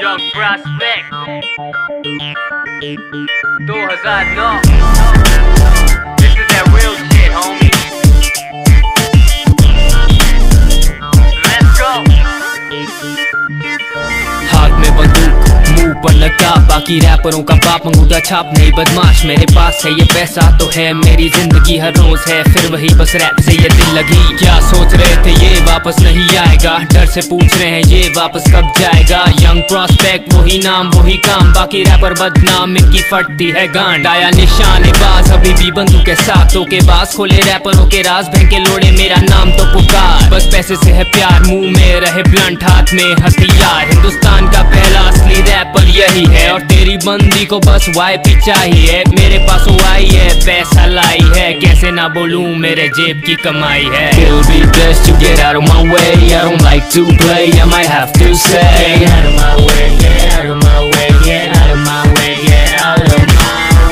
Young Prospect. 2009 This is that real shit, homie बंदूक मुँह पर लगा बाकी रैपरों का बाप अंगूठा छाप। नहीं बदमाश, मेरे पास है ये पैसा तो है, मेरी ज़िंदगी हर रोज है। फिर वही बस रैप से ये दिल लगी। क्या सोच रहे थे ये वापस नहीं आएगा? डर से पूछ रहे हैं, ये वापस कब जाएगा? यंग प्रोस्पेक्ट वही नाम, वही काम। बाकी रैपर बदनाम, इनकी फटती है गांड। आया निशानेबाज अभी भी बंदूक के साथ तो के बास खोले रैपरों के राज के लोड़े, मेरा नाम तो पुकार। बस पैसे से है प्यार, मुँह में रहे ब्लंट हाथ में हथियार। हिंदुस्तान का पहला असली रैपर यही है और तेरी बंदी को बस वाई चाहिए मेरे पास वाई है, पैसा लाई है। कैसे ना बोलू, मेरे जेब की कमाई है।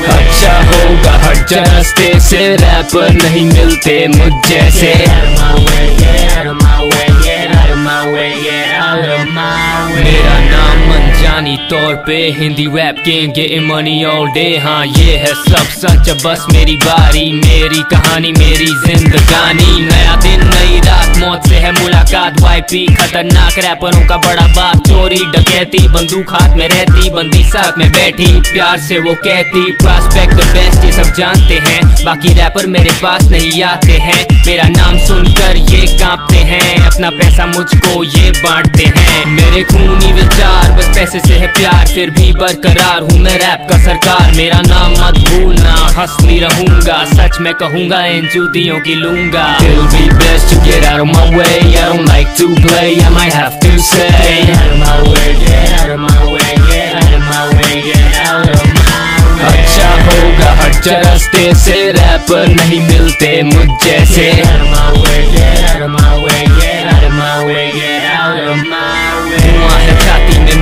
अच्छा होगा हर जगह से रैपर नहीं मिलते मुझ तौर पे Hindi rap king getting money all day हाँ ये है सब सच। बस मेरी बारी, मेरी कहानी, मेरी जिंदगानी। नया दिन, नई रात, मौत से है मुलाकात। वाईपी खतरनाक रैपरों का बड़ा बाप। चोरी, डकैती, बंदूक हाथ में रहती, बंदी साथ में बैठी। प्यार से वो कहती प्रॉस्पेक्ट द बेस्ट ये सब जानते हैं। बाकी रैपर मेरे पास नहीं आते हैं। मेरा नाम सुनकर ये कांपते हैं। अपना पैसा मुझको ये बांटते हैं। मेरे खूनी विचार बस पैसे से है प्यार। फिर भी बरकरार हूँ मैं रैप का सरकार। मेरा नाम मत भूलना, हंसती रहूँगा। सच में कहूँगा, इन जूतियों की लूँगा। It'll be best to get out of my way, I don't like to play. I might have to say होगा हट जा रास्ते से रैपर नहीं मिलते मुझ जैसे Get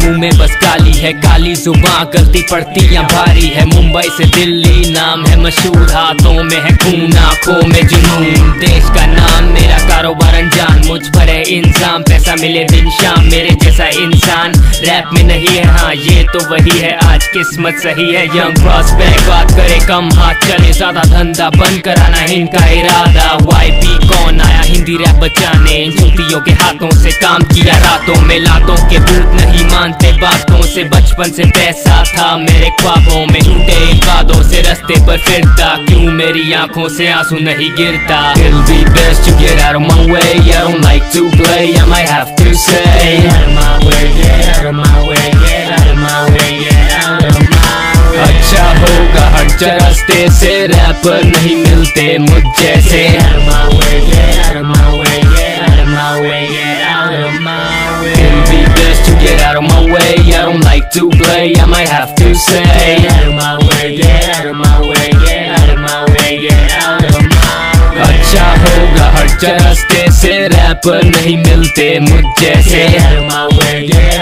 मुँह में बस काली है, काली ज़ुबान गलती पड़ती या भारी है। मुंबई से दिल्ली नाम है, मशहूर हाथों में है खून, आँखों में जुनून। देश का नाम, मेरा कारोबार अनजान मुझ पर है इंसान पैसा मिले दिन शाम, मेरे जैसा इंसान। रैप में नहीं है हाँ ये तो वही है। आज किस्मत सही है यंग प्रॉस्पेक्ट बात करे कम हाथ, चले ज़्यादा धंधा। बंद कराना इनका इरादा। वाईपी कौन आया? हिंदी रैप बचाने। इन के हाथों से काम किया रातों में। लातों के भूत नहीं मानते। बातों से बचपन से पैसा था मेरे ख्वाबों में इन वादों से रस्ते पर फिरता क्यों मेरी आँखों से आँसू नहीं गिरता It'll be best to get out of my way I don't like to play I might have to say Get out of my way, get out of my way Get out of my way, get out of my way अच्छा होगा जा रास्ते से wrapper नहीं मिलते मुझ जैसे to play I might have to say out of my way, get out of my way Get out of my way, get out of my way अच्छा होगा जा रास्ते से रैपर नहीं मिलते मुझ जैसे out of my way, get